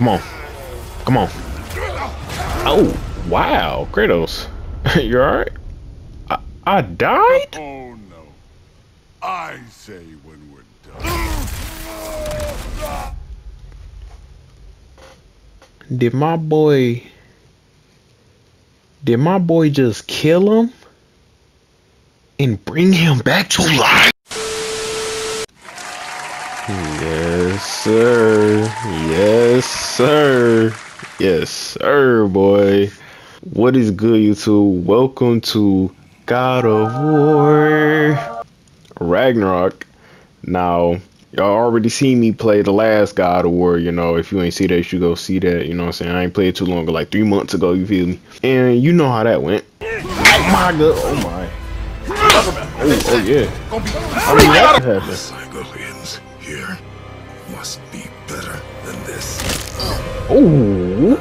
Come on. Come on. Oh, wow. Kratos. you alright? I, I died? Oh no. I say when we're done. Did my boy... Did my boy just kill him? And bring him back to life? Yes, sir. Yes, sir. Yes, sir, boy. What is good, YouTube? Welcome to God of War Ragnarok. Now, y'all already seen me play the last God of War, you know. If you ain't see that, you should go see that, you know what I'm saying? I ain't played too long ago, like three months ago, you feel me? And you know how that went. Oh my god, oh my. Oh, oh yeah. How many that happened? Oh Ooh.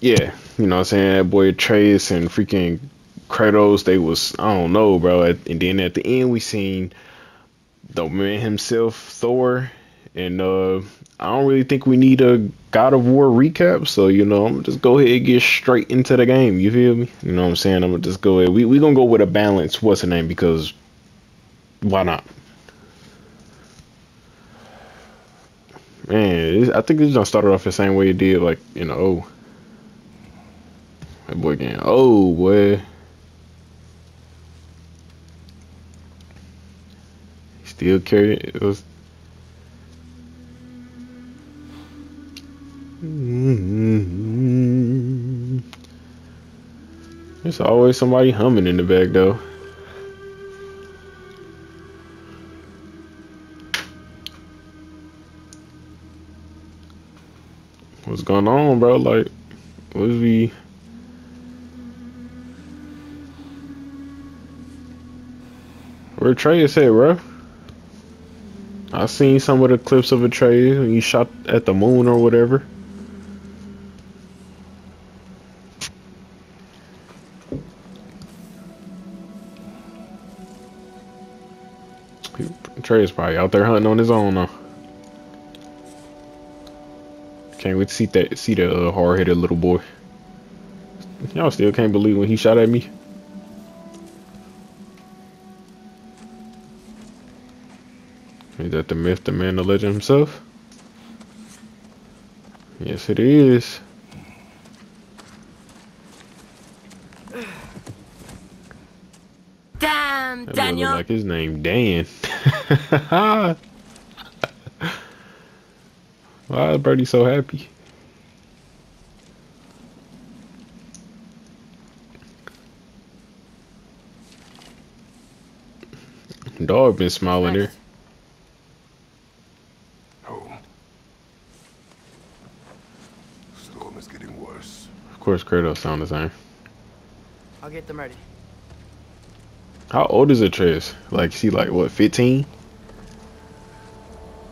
Yeah, you know what I'm saying? That boy Trace and freaking Kratos, they was, I don't know, bro. And then at the end, we seen the man himself, Thor. And uh I don't really think we need a God of War recap. So, you know, I'm gonna just go ahead and get straight into the game. You feel me? You know what I'm saying? I'm gonna just go ahead. We we gonna go with a balance, what's the name? Because why not? Man, this- I think this gonna start off the same way it did, like you know. Oh. That boy getting oh boy. Still carry it was. Mm-hmm. There's always somebody humming in the back though. What's going on, bro? Like, what is we? Where Atreus at, bro? I seen some of the clips of Atreus when he shot at the moon or whatever. Atreus probably out there hunting on his own now. Can't wait to see that see the uh, hard-headed little boy. Y'all still can't believe when he shot at me. Is that the myth, the man, the legend himself? Yes, it is. Damn, That Daniel. like his name Dan. Why is Birdie so happy? Dog been smiling there. Oh. Storm is getting worse. Of course, Kratos sound the same. I'll get them ready. How old is Atreus? Like, is he like what, 15?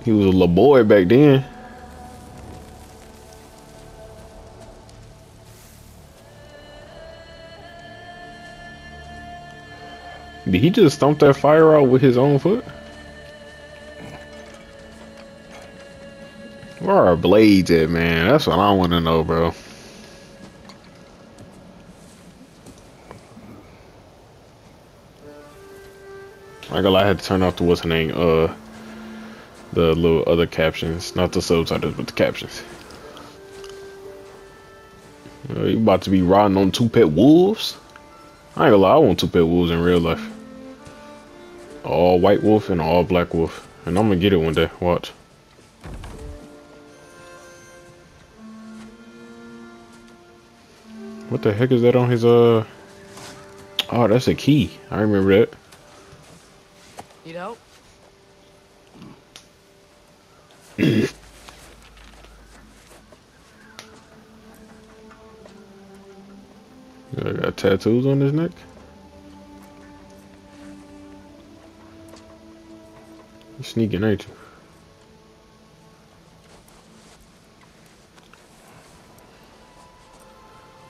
He was a little boy back then. Did he just stomp that fire out with his own foot? Where are blades at, man? That's what I want to know, bro. I lie, I had to turn off the what's her name, uh, the little other captions, not the subtitles, but the captions. Uh, you about to be riding on two pet wolves? I ain't gonna lie, I want two pet wolves in real life. All white wolf and all black wolf, and I'm gonna get it one day. Watch. What the heck is that on his uh? Oh, that's a key. I remember that. Need help? I got tattoos on his neck. sneaking at you.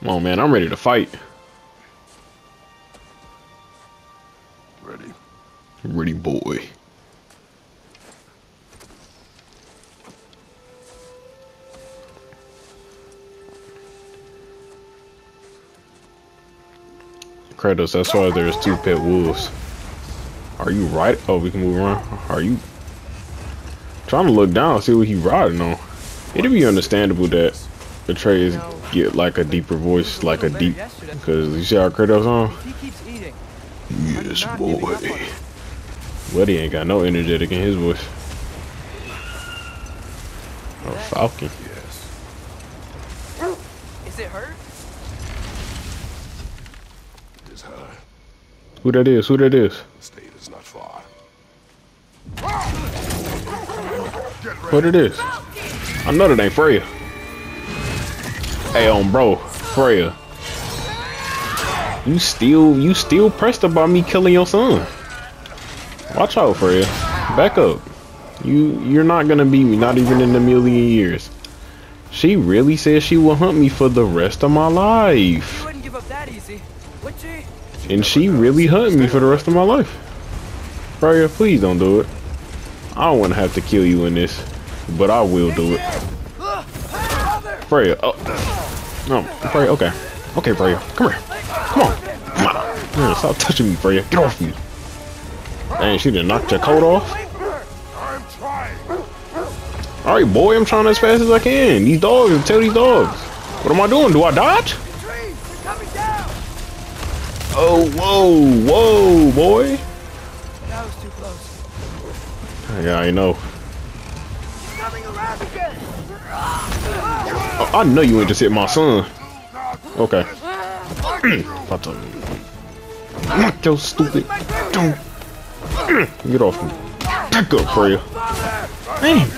Come on, man. I'm ready to fight. Ready. Ready, boy. Kratos, that's why there's two pet wolves. Are you right? Oh, we can move around. Are you trying to look down, see what he riding on? It'd be understandable that Atreus get like a deeper voice, like a deep, because you see how Kratos on? He keeps eating. Yes, boy. But he ain't got no energetic in his voice. A falcon. Yes. Is it hurt? It is her. Who that is? Who that is? The What it is? I know that ain't Freya. Hey, um, bro, Freya. You still, you still pressed about me killing your son. Watch out, Freya. Back up. You, you're not gonna beat me, not even in a million years. She really said she will hunt me for the rest of my life. You wouldn't give up that easy, she? And she really hunting me for the rest of my life. Freya, please don't do it. I don't want to have to kill you in this, but I will do it. Freya, oh. No, Freya, okay. Okay, Freya, come here. Come on. Come on. Man, stop touching me, Freya. Get off me. Dang, she done knocked your coat off. I'm trying. Alright, boy, I'm trying as fast as I can. These dogs, tell these dogs. What am I doing? Do I dodge? The trees, they're coming down. Oh, whoa, whoa, boy. That was too close. Yeah, I know. I know you ain't just hit my son. Okay. Fuck up. Knock your stupid. Don't. Get off me. Back up, Freya. Damn.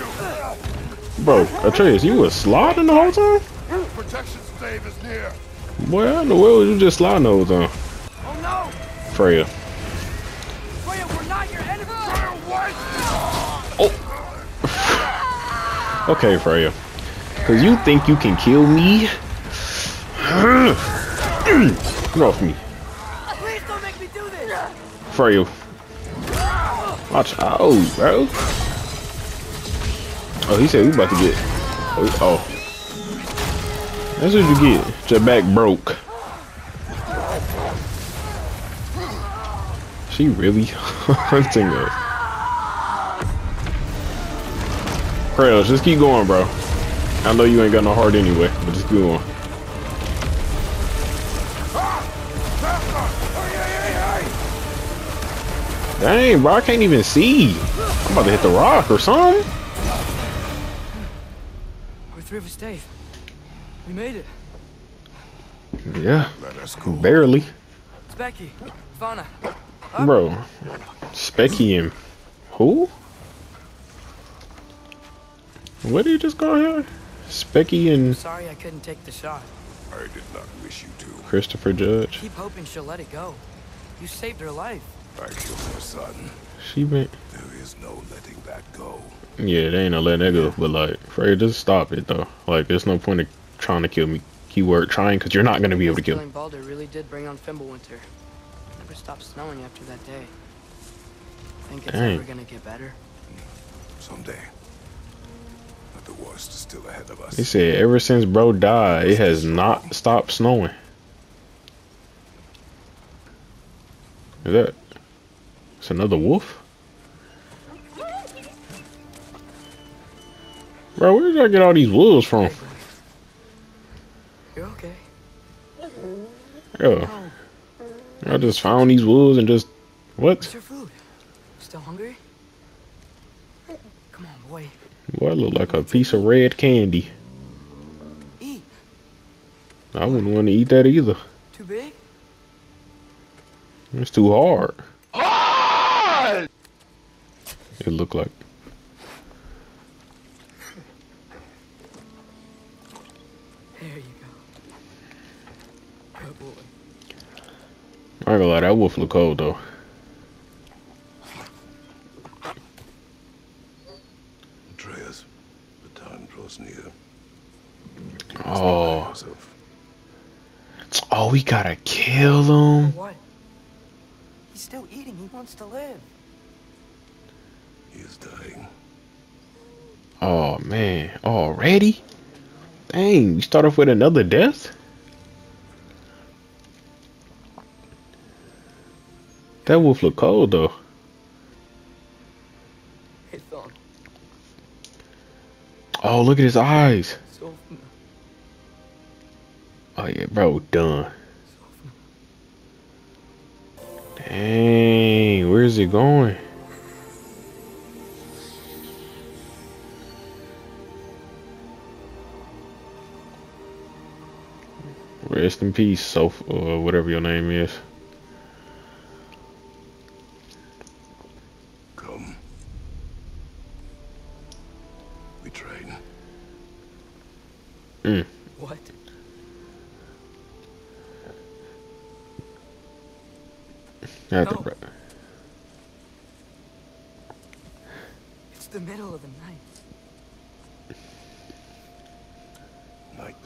Bro, Atreus, you was sliding the whole time? Protection stave is near. Boy, how in the world was you just sliding the whole time? Oh no! Freya. Freya, we're not your enemy. Oh. Okay, Freya. Cause you think you can kill me? Get off me. Please don't make me do this. Freya. Watch out, bro. Oh, he said we about to get. Oh, oh. That's what you get. Your back broke. She really hunting us. Kratos, just keep going, bro. I know you ain't got no heart anyway, but just keep going. Dang, bro, I can't even see. I'm about to hit the rock or something. We're through the stave. We made it. Yeah, Let us go. barely. It's Becky. Fauna. Bro, Speki and who? What did you just call her? Speki and Sorry I couldn't take the shot. I did not wish you to. Christopher Judge. Keep hoping she'll let it go. You saved her life. I killed her son. She been. There is no letting that go. Yeah, they ain't no letting that go. But like, Fred, just stop it though. Like, there's no point of trying to kill me. Keyword trying, because you're not gonna be able to kill me. Killing Baldur really did bring on Fimbulwinter. Never stopped snowing after that day. Think it's Dang. ever gonna get better? Someday. But the worst is still ahead of us. They said ever since bro died, it has not stopped snowing. Is that? It's another wolf. Bro, where did I get all these wolves from? You're okay. Yo, I just found these wolves and just what? What's your food? Still hungry? Come boy. Boy, I look like a piece of red candy. Eat. I wouldn't want to eat that either. Too big? It's too hard. It looked like. There you go. Good boy. I ain't gonna lie, that wolf look cold though. Wants to live. He is dying. Oh man, already? Dang, we start off with another death? That wolf look cold though. Hey, Thon. Oh, look at his eyes. Sofna. Oh yeah, bro, done. Sofna. Dang, where's it going? Rest in peace, Soph, uh, or whatever your name is.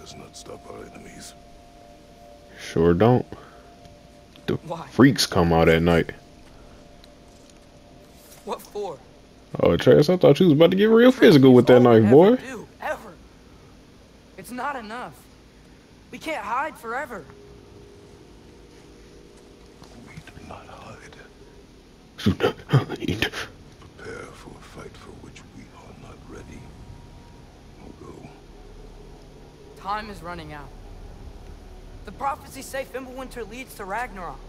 Does not stop our enemies. Sure don't. The Why? freaks come out at night. What for? Oh, Trace, I thought you was about to get real physical with that All knife, ever boy. Do, ever. It's not enough. We can't hide forever. We do not hide. Prepare for a fight for which we are not ready. We'll go. Time is running out. The prophecies say Fimbulwinter leads to Ragnarok.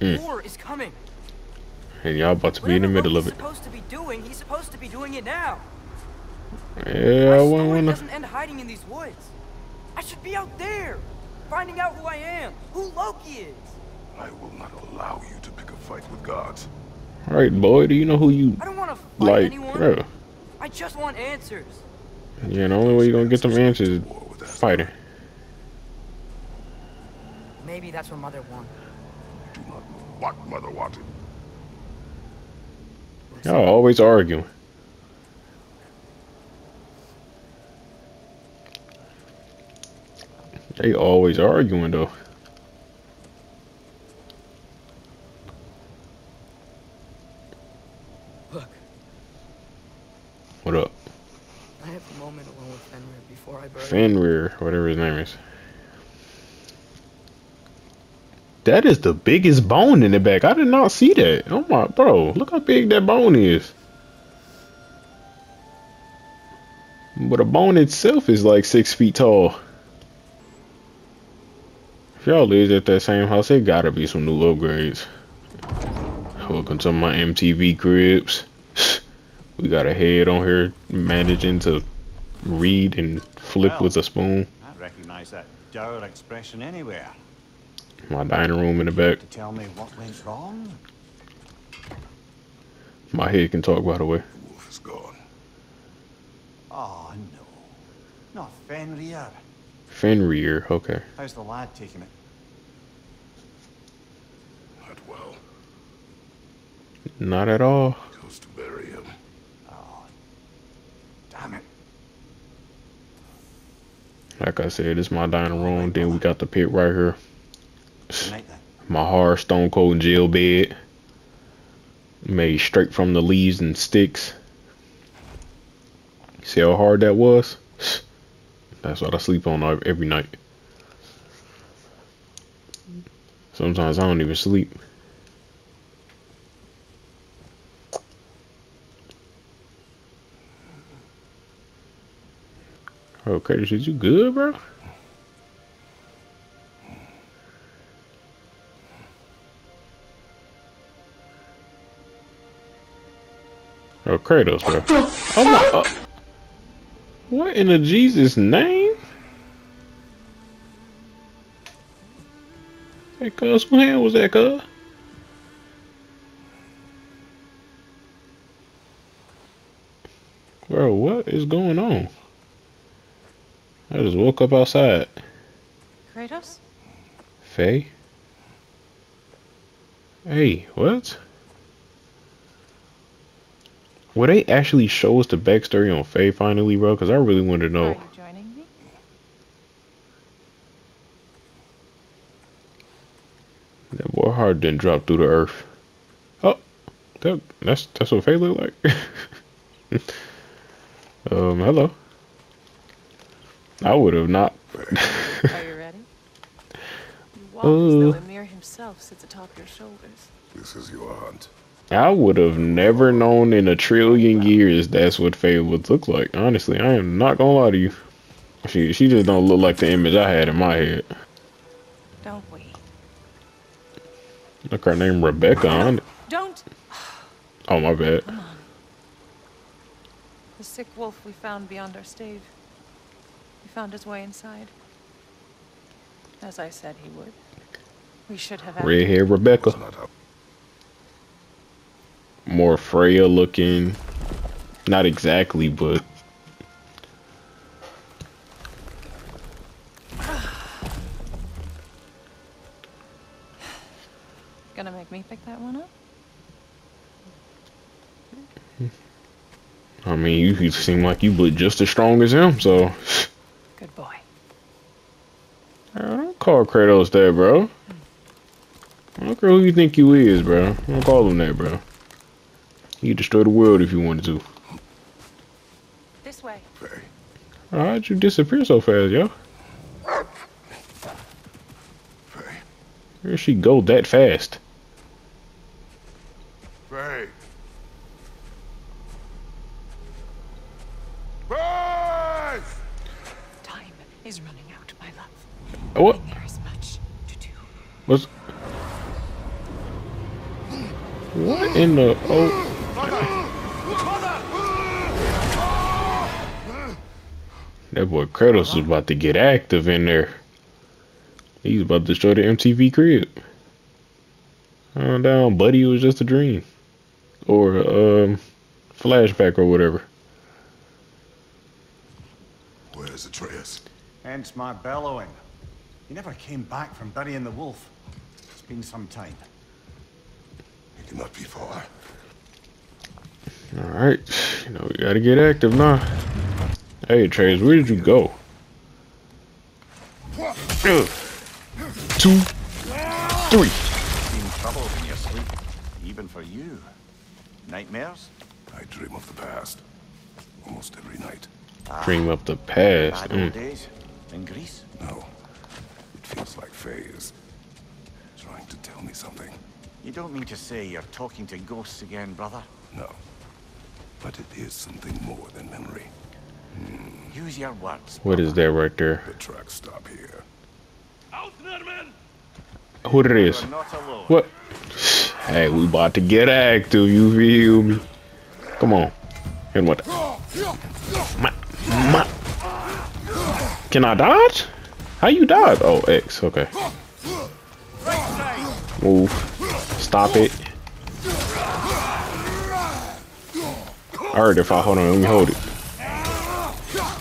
Mm. War is coming. and y'all about to be in the middle of Loki's it. supposed to be doing, he's supposed to be doing it now. Yeah, I story wouldn't wanna. doesn't end hiding in these woods. I should be out there, finding out who I am, who Loki is. I will not allow you to pick a fight with gods. All right, boy, do you know who you I don't want to fight like, anyone. bro? I just want answers. Yeah, the only way you're gonna get them answers is War with Asgard. fighting. Maybe that's what Mother wanted. Do not what mother wanted. Y'all always arguing. They always arguing though. Look, What up? Have moment alone with Fenrir before I him. Fenrir, whatever his name is. That is the biggest bone in the back. I did not see that. Oh my, bro, look how big that bone is. But the bone itself is like six feet tall. If y'all live at that same house, it gotta be some new upgrades. Welcome to my MTV cribs. We got a head on here managing to read and flip Well. with a spoon. I recognise that dour expression anywhere. My dining room in the back. To tell me what went wrong? My head can talk, by the way. The wolf is gone. Oh, no. Not Fenrir. Fenrir, okay. How's the lad taking it? Not well. Not at all. Goes to bury him. Oh, damn it. Like I said, it's my dining room. Then we got the pit right here. My hard stone cold jail bed. Made straight from the leaves and sticks. See how hard that was? That's what I sleep on every night. Sometimes I don't even sleep. Okay, shit, you good, bro? Oh, Kratos, bro. Oh my. Uh, what in the Jesus name? Hey, cuz, who hand was that, cuz? Bro, what is going on? I just woke up outside. Kratos? Faye? Hey, what? Will they actually show us the backstory on Faye finally, bro? Because I really want to Are know. you joining me? That boy hard didn't drop through the earth. Oh, that, that's that's what Faye look like. um, hello. I would have not. Are you ready? You walk as Uh. though Ymir himself sits atop your shoulders. This is your hunt. I would have never known in a trillion years that's what Faye would look like. Honestly, I am not gonna lie to you. She she just don't look like the image I had in my head. Don't we? Look, her name Rebecca on it. Don't! Oh my bad. The sick wolf we found beyond our stave. He found his way inside. As I said he would. We should have acted. Red hair Rebecca, It's not how more Freya looking. Not exactly, but Gonna make me pick that one up? I mean, you, you seem like you but just as strong as him. So Good boy. I don't call Kratos that, bro. I don't care who you think you is, bro. I don't call him that, bro. You destroy the world if you wanted to. This way. Faye. How'd you disappear so fast, yo? Faye. Where'd she go that fast? Faye. Faye! Time is running out, my love. Oh, What? What's... What in the... Oh... That boy Kratos is about to get active in there. He's about to destroy the MTV crib. Calm down, buddy. It was just a dream. Or, um, flashback or whatever. Where's Atreus? Hence my bellowing. He never came back from burying the wolf. It's been some time. He cannot be far. Alright. You know, we gotta get active now. Hey, Trace, where did you go? Ugh. Two, three. Been trouble in your sleep, even for you. Nightmares? I dream of the past. Almost every night. Dream of the past. Bad Mm. days? In Greece? No. It feels like Faye is trying to tell me something. You don't mean to say you're talking to ghosts again, brother? No. But it is something more than memory. Hmm. Use your words. What is that right there? The tracks stop here. What it is? You're not. What? Hey, we about to get active, you feel me? Come on. And what? Ma, ma. Can I dodge? How you died? Oh, X, okay. Move. Stop it. Alright, if I hold on, let me hold it.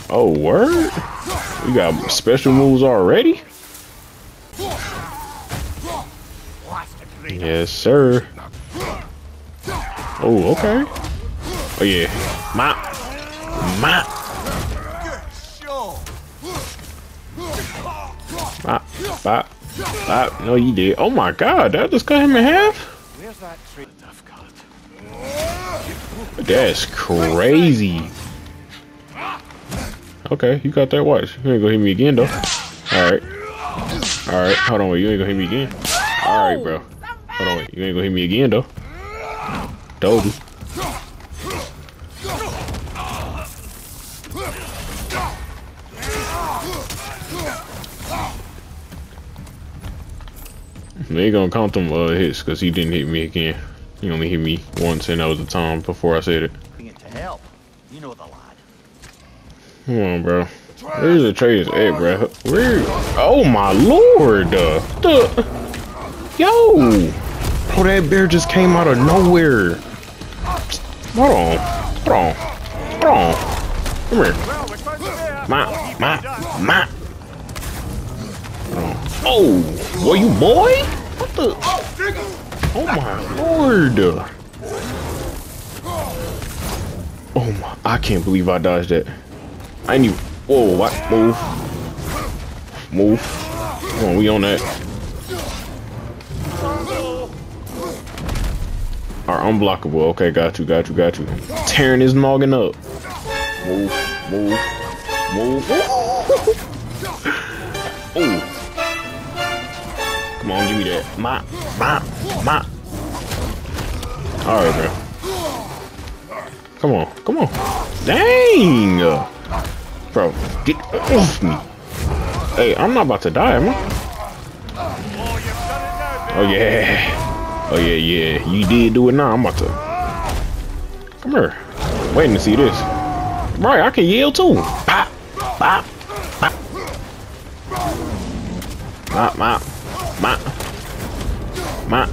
Oh, word? We got special moves already? Yes, sir. Oh, okay. Oh, yeah. Ma. Ma. Ba. Ba. No, you did. Oh, my God. That just cut him in half? Where's that. That's crazy. Okay, you got that watch. You ain't gonna hit me again, though. Alright. Alright, hold on. Wait, you ain't gonna hit me again. Alright, bro. Hold on. Wait, you ain't gonna hit me again, though. Told you. They ain't gonna count them uh, hits because he didn't hit me again. He only hit me once, and that was the time before I said it. To help. You know the. Come on, bro. Where's the trace at, bro? Where? Oh my lord! Uh, the yo, bro, that bear just came out of nowhere. Hold on, hold on, hold on. Come here, Well, we're close there. ma, ma, ma. Oh, boy, you boy? The? Oh my lord! Oh my! I can't believe I dodged that. I knew. Whoa! What? Move. Move. Come on, we on that. Are unblockable. Okay, got you, got you, got you. Tearing his noggin up. Move, move, move. Come on, give me that. My, my, my. All right, bro. Come on, come on. Dang! Bro, get off me. Hey, I'm not about to die, am I? Oh, yeah. Oh, yeah, yeah. You did do it now. I'm about to. Come here. Waiting to see this. Right, I can yell too. Pop, pop, pop. Mop, mop, mop, mop.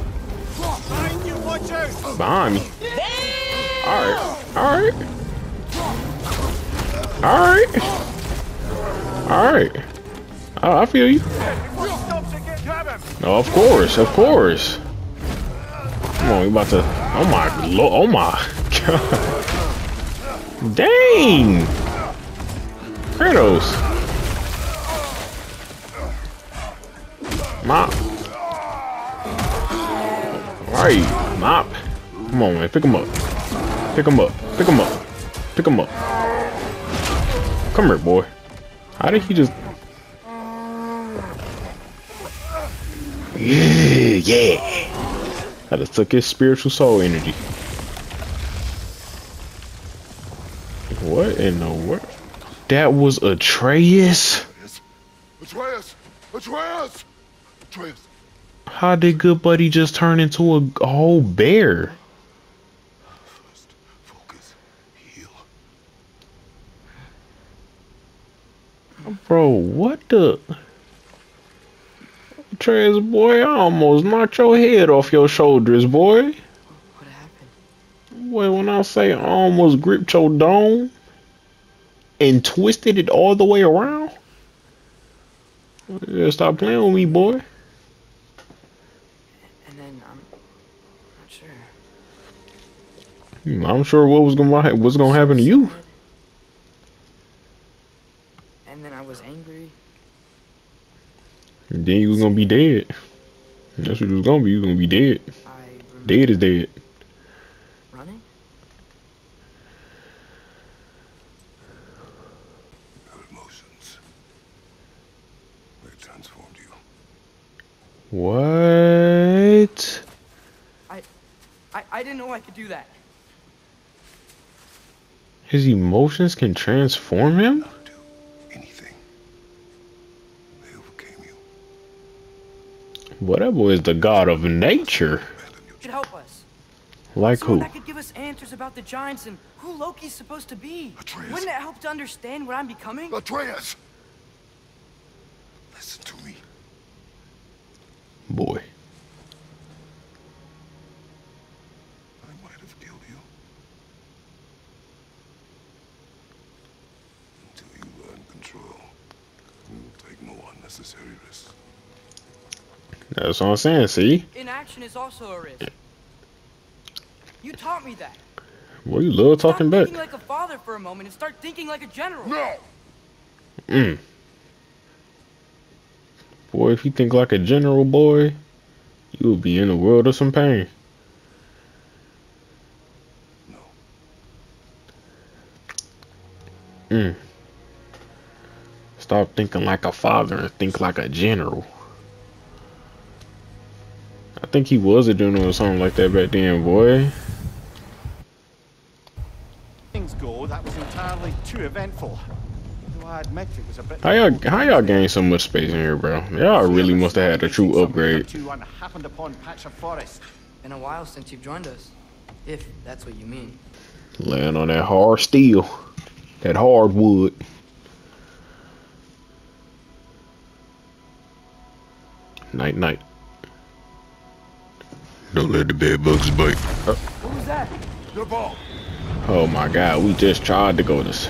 Behind me. All right, all right, all right, all right. Oh, I feel you. No, of course, of course. Come on, we about to. Oh my lord! Oh my god! Dang! Kratos. Mop. Right, mop. Come on, man. Pick him up. Pick him up. Pick him up. Pick him up. Come here, boy. How did he just... Yeah, yeah. I just took his spiritual soul energy. What in the world? That was Atreus? Atreus! Atreus! Atreus! How did good buddy just turn into a, a whole bear? First, focus. Bro, what the? Trans boy, I almost knocked your head off your shoulders, boy. What happened? Boy, when I say I almost gripped your dome and twisted it all the way around. Stop playing with me, boy. And then I'm not sure. Hmm, Hmm, I'm sure what was gonna what's gonna happen to you. And then I was angry. And then you was gonna be dead. That's what you was gonna be. You was gonna be dead. Dead is dead. running. Your emotions. They transformed you. What? I, I, I didn't know I could do that. His emotions can transform him? Not do anything. They overcame you. Well, that is the god of nature. Could help us. Like Someone who? that could give us answers about the giants and who Loki's supposed to be. Atreus. Wouldn't it help to understand what I'm becoming? Atreus! Listen to me. Boy. I might have killed you. Until you learn control. You will take no unnecessary risks. That's what I'm saying, see? Inaction is also a risk. You taught me that. Boy, you love talking back. thinking like a father for a moment and start thinking like a general. No! Mm. Boy, if you think like a general boy, you will be in a world of some pain. No. Mm. Stop thinking like a father and think like a general. I think he was a general or something like that back then, boy. Things go, that was entirely too eventful. Though I admit it was a bit. How y'all how y'all gain so much space in here, bro? Y'all really must have had a true upgrade. To happened upon patch of forest. Been a while since you've joined us. If that's what you mean. Laying on that hard steel. That hard wood. Night night. Don't let the bed bugs bite. What was that? Your ball! Oh my god, we just tried to go to s-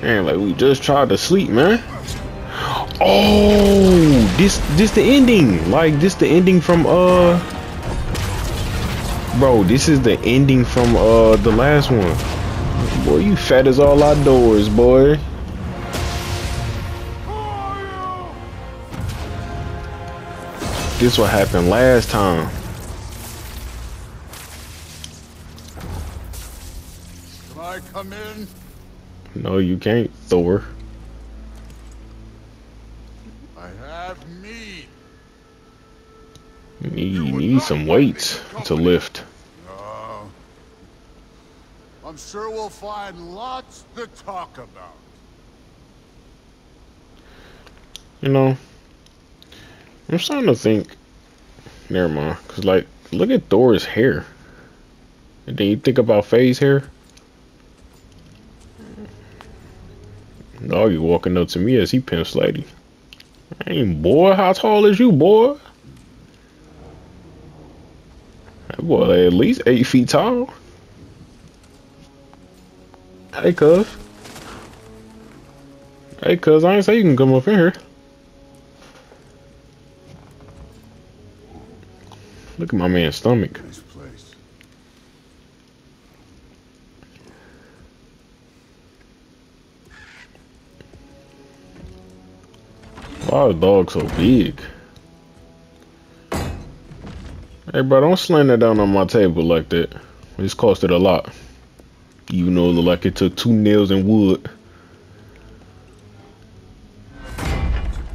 Man, like we just tried to sleep, man. Oh, this this the ending. Like this the ending from uh Bro, this is the ending from uh the last one. Boy, you fat as all outdoors, boy. This what happened last time. Can I come in? No, you can't, Thor. I have meat. need some weights to lift. Uh, I'm sure we'll find lots to talk about. You know, I'm starting to think. Never mind, cause like, look at Thor's hair. And then you think about Faye's hair. Dog, you walking up to me as he pimps lady. Ain't boy, how tall is you, boy? That boy at least eight feet tall. Hey, cuz. Hey, cuz, I ain't say you can come up in here. Look at my man's stomach. Why is dog so big? Hey, bro, don't slam that down on my table like that. It's costed a lot. You know, like it took two nails and wood.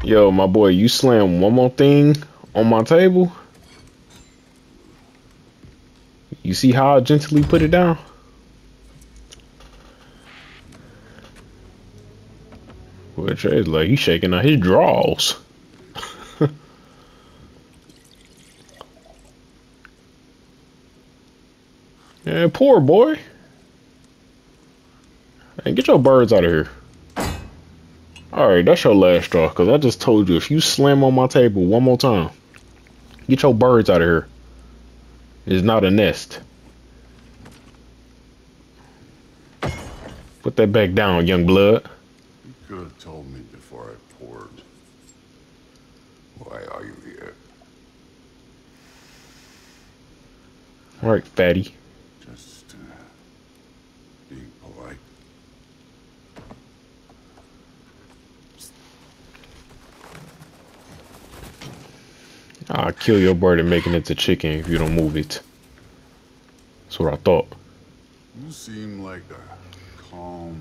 Yo, my boy, you slam one more thing on my table. You see how I gently put it down? Well, Trey's like he's shaking out his draws. yeah, poor boy. Hey, get your birds out of here. Alright, that's your last straw, because I just told you if you slam on my table one more time, get your birds out of here. It's not a nest. Put that back down, young blood. You could have told me before I poured. Why are you here? Alright, fatty. Just uh, being polite. I'll kill your bird and make it into chicken if you don't move it. That's what I thought. You seem like a calm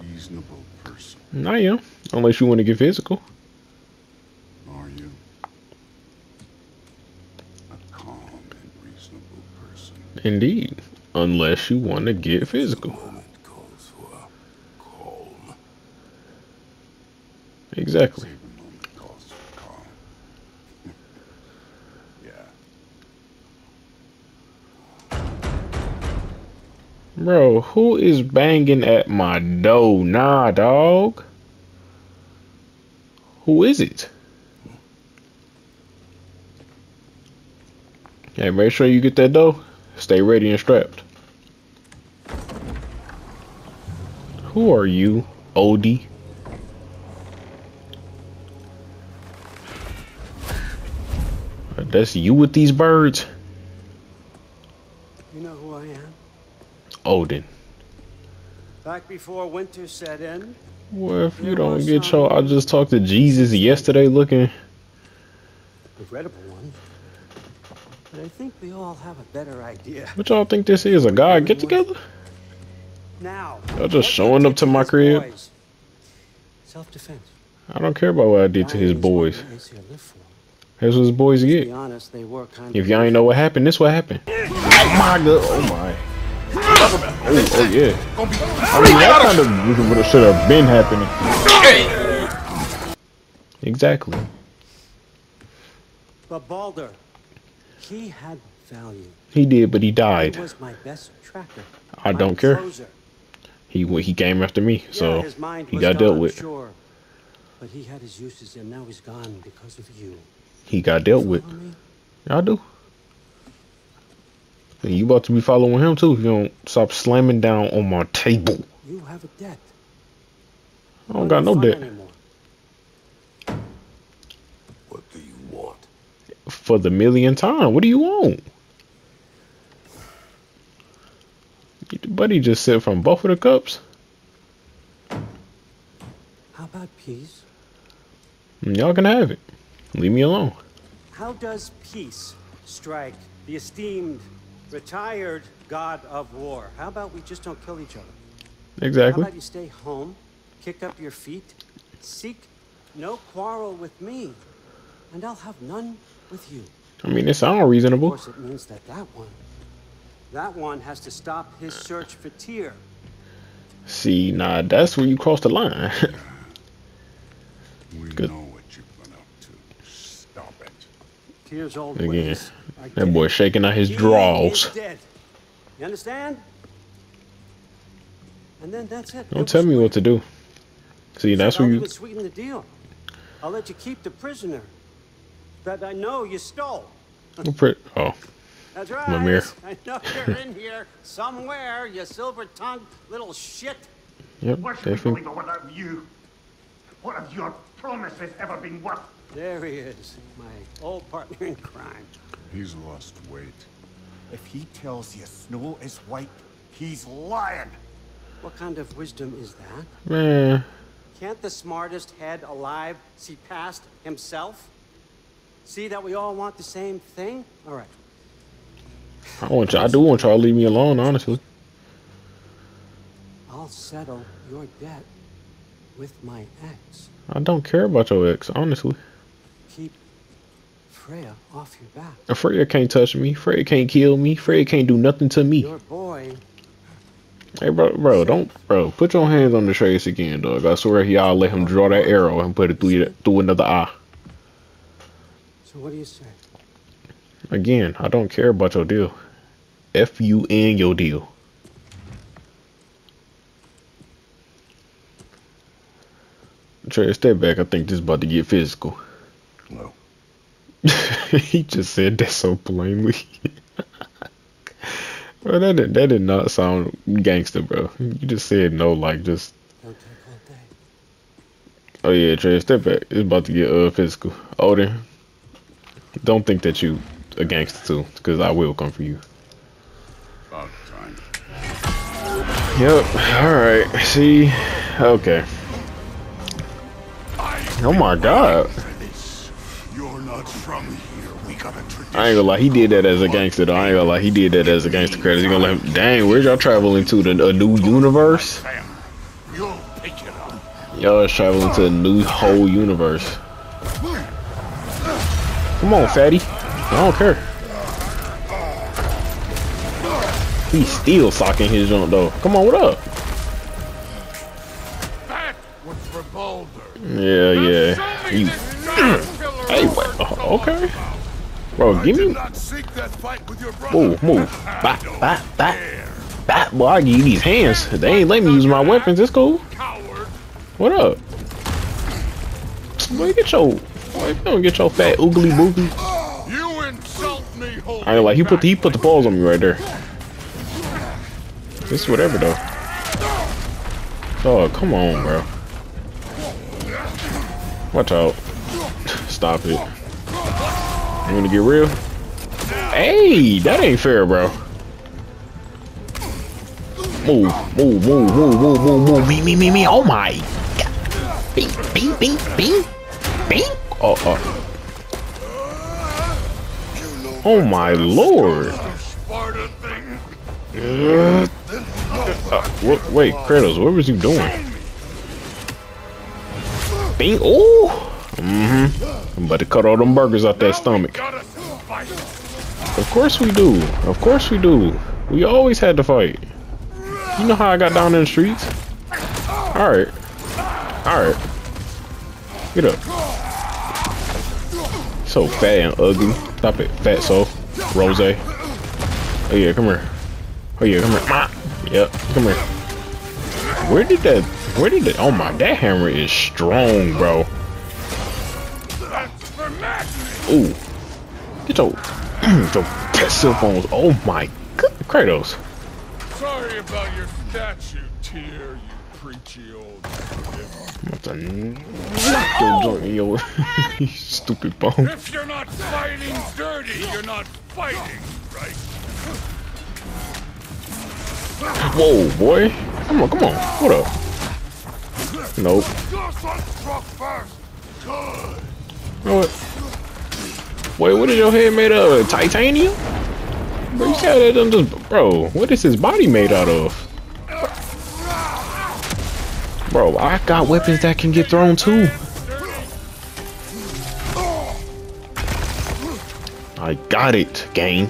and reasonable person. I am. Unless you want to get physical. Are you? A calm and reasonable person. Indeed. Unless you want to get physical. Calls for calm. Exactly. Bro, who is banging at my door? Nah, dog. Who is it? Hey, make sure you get that dough. Stay ready and strapped. Who are you, Odie? That's you with these birds? You know who I am? Odin. Back before winter set in, Well, if you don't get your, I just talked to Jesus yesterday looking. regrettable one. But I think we all have a better idea. What y'all think this is? A God get together? Now, Y'all just showing up to my crib? Self defense. I don't care about what I did to his boys. That's what his boys To be get. honest, they were If y'all ain't know what happened, this what happened. Oh my god! Oh my! Oh, oh yeah. I mean that kind of would have should have been happening. Exactly. But Baldur, he had value. He did, but he He died. was my best tracker. I don't care. closer. He he came after me, Yeah, so his mind he was got dealt with. Sure, but he had his uses, and now he's gone because of you. He got dealt with. Follow me? I do. And you about to be following him too if you don't stop slamming down on my table. You have a debt. I don't got no debt. Anymore. What do you want? For the millionth time. What do you want? Your Buddy just said from both of the cups. How about peace? Y'all can have it. Leave me alone. How does peace strike the esteemed, retired god of war? How about we just don't kill each other? Exactly. How about you stay home, kick up your feet, seek no quarrel with me, and I'll have none with you. I mean, it sounds Of reasonable. course, it means that that one, that one has to stop his search for Tyr. See, nah, that's where you cross the line. We Good. know what you've been up to. Stop it. Tyr's old Again, ways are that dead. boy shaking out his He draws. is dead. You understand? And then that's it. Don't tell me what to do. See, that's I'll where you. even sweeten the deal. I'll let you keep the prisoner that I know you stole. Oh, That's right. Mimir. I know you're in here somewhere, you silver-tongued little shit. yep, Where should we definitely. go without you? What have your promises ever been worth? There he is, my old partner in crime. He's lost weight. If he tells you snow is white, he's lying. What kind of wisdom is that? Man, Can't the smartest head alive see past himself? See that we all want the same thing? All right. I want you. I do want y'all to leave me alone, honestly. I'll settle your debt with my ex. I don't care about your ex, honestly. Keep Freya off your back. Freya can't touch me. Freya can't kill me. Freya can't do nothing to me. Your boy Hey, bro, bro, don't, bro, put your hands on the trace again, dog. I swear, y'all let him draw that arrow and put it through your- through another eye. So what do you say? Again, I don't care about your deal. F you and your deal. Trey, step back. I think this is about to get physical. No. he just said that so plainly. bro, that did, that did not sound gangster, bro. You just said no, like just. Oh yeah, Trey, step back. It's about to get uh physical. Odin, don't think that you a gangster too, because I will come for you. Yep. All right. See. Okay. Oh my God. This. You're not from here. We got a tradition. I ain't gonna lie. He did that as a gangster. Though. I ain't gonna lie. He did that as a gangster credit. He gonna let him. Dang. Where'd y'all travel into the a new universe? Y'all is traveling to a new whole universe. Come on, fatty. I don't care. He's still socking his junk though. Come on, what up? Yeah, yeah. You. Hey, wait. oh, Okay. Bro, give me. not seek that fight with your. Move, move. Bop, bop, bop. Bop. Boy, I give you these hands. They ain't let me use my weapons. It's cool. What up? Boy, get your. Boy, don't get your fat oogly boogly. Oh, you insult me, I ain't like he put the, he put the paws on me right there. This is whatever though. Oh, come on, bro. Watch out. Stop it. You wanna get real? Hey, that ain't fair, bro. Move, move, move, move, move, move, move. Me, me, me, me. Oh my. Bing, bing, bing, bing, bing. Oh, oh. Oh my lord. Thing. Uh, wait, Kratos, what was you doing? Bing, ooh! Mm-hmm. I'm about to cut all them burgers out that stomach. Of course we do. Of course we do. We always had to fight. You know how I got down in the streets? Alright. Alright. Get up. So fat and ugly. Stop it, fat soul. Rose. Oh yeah, come here. Oh yeah, come here. Yep, come here. Where did that? Where did it? Oh my, that hammer is strong, bro. That's for madness. Ooh, get your, your pet cell phones. Oh my, good Kratos. Sorry about your statue, tear, you preachy old. I'm about knock your joint in your you stupid bone. If you're not fighting dirty, you're not fighting, right? Whoa, boy. Come on, come on. What up? Nope. Good. Wait, what is your head made of? Titanium? Bro, you said that just, bro, what is his body made out of? Bro, I got weapons that can get thrown too. I got it, gang.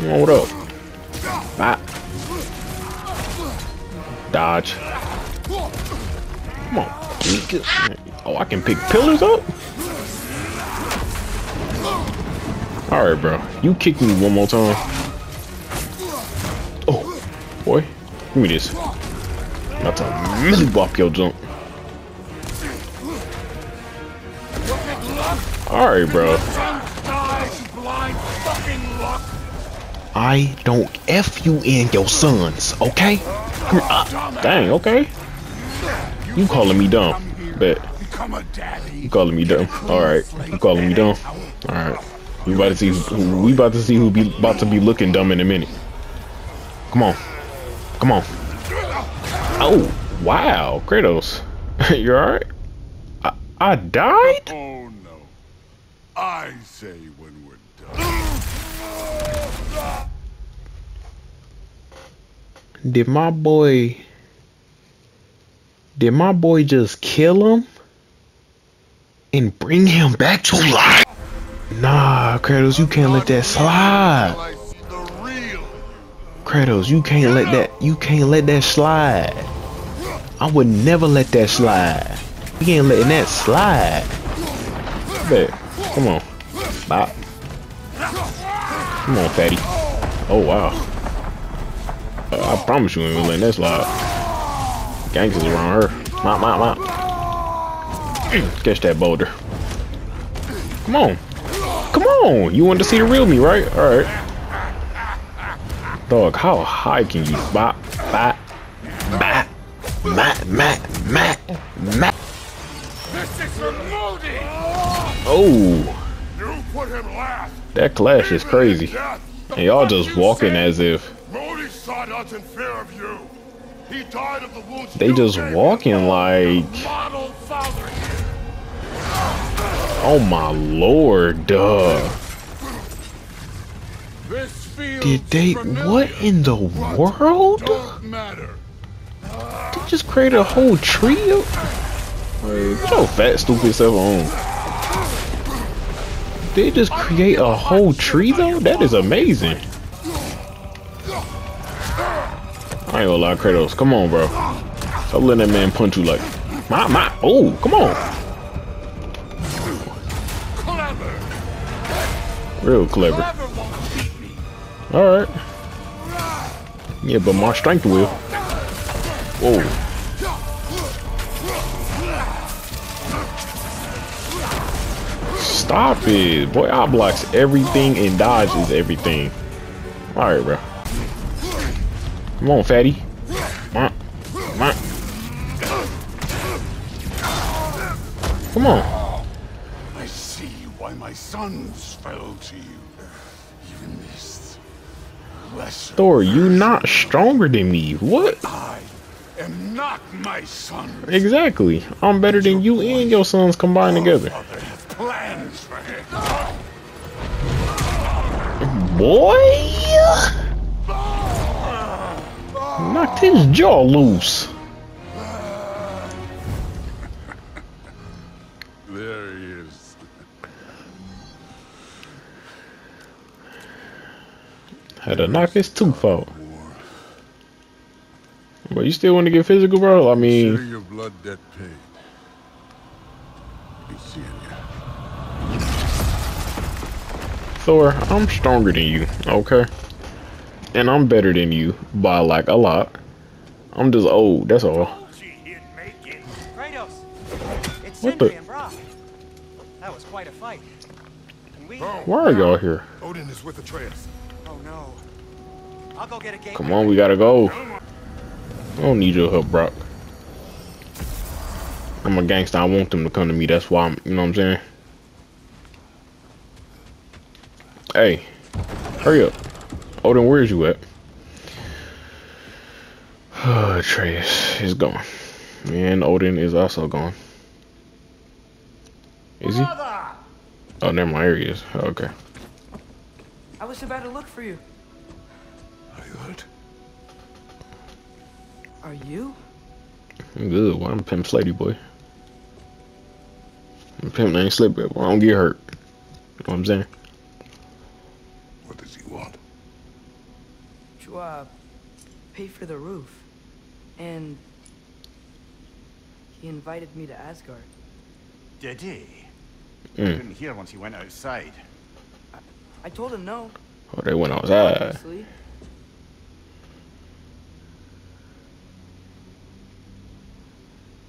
What up? Ah. Dodge. Come on. Oh, I can pick pillars up? Alright, bro. You kick me one more time. Oh, boy. Give me this. Not to really bop your jump. Alright, bro. I don't F you and your sons, okay? Ah, dang, okay. You calling me dumb. Bet. You calling me dumb. Alright. You calling me dumb. Alright. We about to see who, we about to see who be about to be looking dumb in a minute. Come on. Come on. Oh, wow. Kratos. You alright? I, I died? Oh no. I say when we're done. Did my boy Did my boy just kill him? And bring him back to life? Nah, Kratos, you can't let that slide. Kratos, you can't let that you can't let that slide. I would never let that slide. You ain't letting that slide. Bet. Come on. Bop. Come on, fatty. Oh wow. Uh, I promise you ain't let that slide. Gangsters around her. Mop, mop, mop. Catch that boulder. Come on. On. You want to see the real me, right? Alright. Dog, how high can you bop, bop, bop, mat, mat, mat, mat? This is for Modi! Oh, You put him last! that clash is crazy. And y'all just walking as if Modi sought us in fear of you. He died of the wounds they just walking like. Oh my lord, duh. Did they, familiar, what in the world? They just created a whole tree like, get your fat stupid self on. They just create a whole tree though? That is amazing. I ain't gonna lie, Kratos. Come on, bro. Stop letting that man punch you like, my, my, oh, come on. Real clever. Alright. Yeah, but my strength will. Whoa. Stop it. Boy, I blocks everything and dodges everything. Alright, bro. Come on, fatty. Come on. Come on. Come on. I see why my sons fell to you. Even this lesser. Thor, you not stronger than me. What? I am not my son. Exactly. I'm better than you and your sons combined together. Plans for him. Boy! Knocked his jaw loose. Had to knock his tooth out. But you still want to get physical, bro? I mean, Consider your blood debt paid. Be seeing you. Thor, I'm stronger than you, okay? And I'm better than you by like a lot. I'm just old, that's all. Kratos, it's What the- and Brok. That was quite a fight. And we... Why are y'all here? Odin is with Atreus. Oh no. Come on, we gotta go. I don't need your help, Brok. I'm a gangster. I want them to come to me. That's why I'm, you know what I'm saying? Hey, hurry up. Odin, where's you at? Atreus is gone. And Odin is also gone. Is he? Oh, never mind. Here he is. Okay. I was about to look for you good. Are you? I'm good. Well, I'm Pimp lady Boy. I'm Pimp ain't slip up. I don't get hurt. You know what I'm saying? What does he want? To, uh, pay for the roof. And he invited me to Asgard. Did he? Mm. I couldn't hear once he went outside. I, I told him no. Oh, they went outside. Obviously.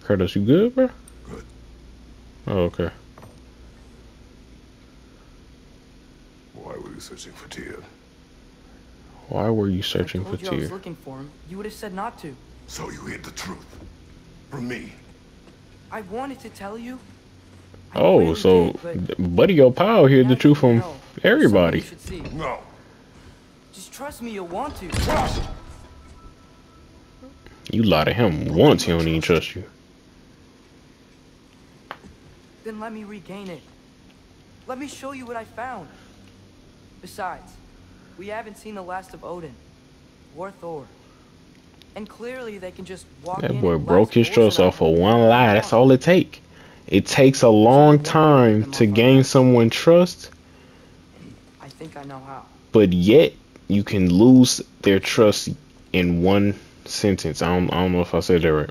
Curtis, you good, bro? Good. Oh, okay. Why were you searching for Tyr? Why were you I searching for Tyr? you I was looking for him. You would have said not to. So you hid the truth. From me. I wanted to tell you. I Oh, really so did, Buddy Your Pal heard now the truth from know, everybody. You should. No. Just trust me, you'll want to. Trust! You lie to him once, he don't even trust you. Then let me regain it. Let me show you what I found. Besides, we haven't seen the last of Odin or Thor. And clearly they can just walk in That boy broke his trust off of one lie. That's all it take. It takes a long time to gain someone trust, I think I know how. but yet you can lose their trust in one sentence. I don't, I don't know if I said that right.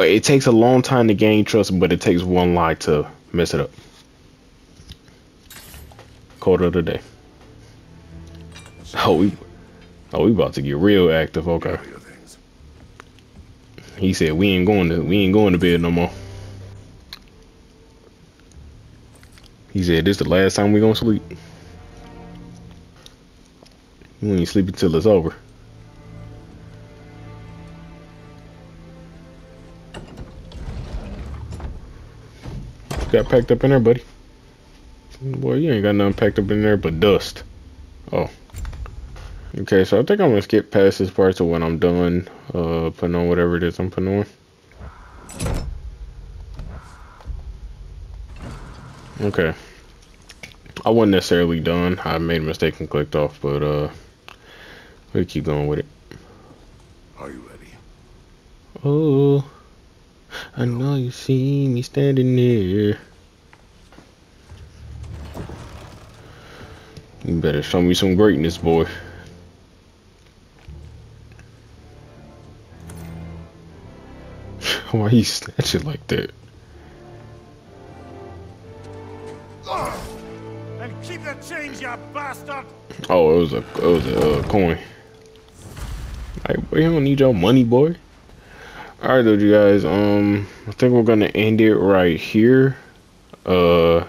Uh, it takes a long time to gain trust, but it takes one lie to mess it up. Quarter of the day. Oh, we, oh, we about to get real active. Okay. He said we ain't going to we ain't going to bed no more. He said this the last time we gonna sleep. We ain't sleep until it's over. Got packed up in there, buddy. Boy, you ain't got nothing packed up in there but dust. Oh. Okay, so I think I'm gonna skip past this part to when I'm done uh putting on whatever it is I'm putting on. Okay. I wasn't necessarily done. I made a mistake and clicked off, but uh we'll keep going with it. Are you ready? Oh I know you see me standing there. You better show me some greatness, boy. Why you snatch it like that? And keep the change, you bastard! Oh, it was a it was a uh, coin. Like, boy, you don't need your money, boy. All right, though, you guys. Um, I think we're gonna end it right here. Uh,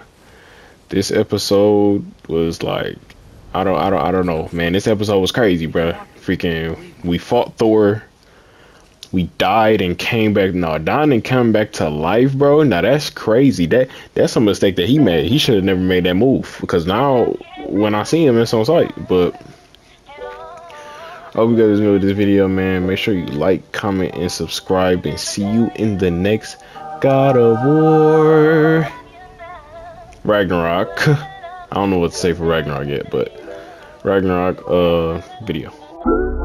this episode was like, I don't, I don't, I don't know, man. This episode was crazy, bro. Freaking, we fought Thor. We died and came back. No, dying and coming back to life, bro. Now that's crazy. That that's a mistake that he made. He should have never made that move. Because now, when I see him, it's on sight. But Hope you guys enjoyed this video, man. Make sure you like, comment, and subscribe. And see you in the next God of War Ragnarok. I don't know what to say for Ragnarok yet, but Ragnarok uh video.